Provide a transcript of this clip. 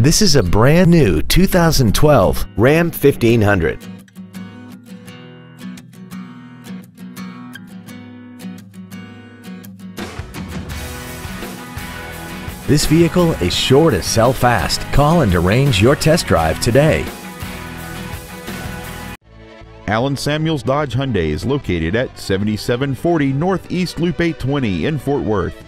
This is a brand new 2012 Ram 1500. This vehicle is sure to sell fast. Call and arrange your test drive today. Allen Samuels Dodge Hyundai is located at 7740 Northeast Loop 820 in Fort Worth.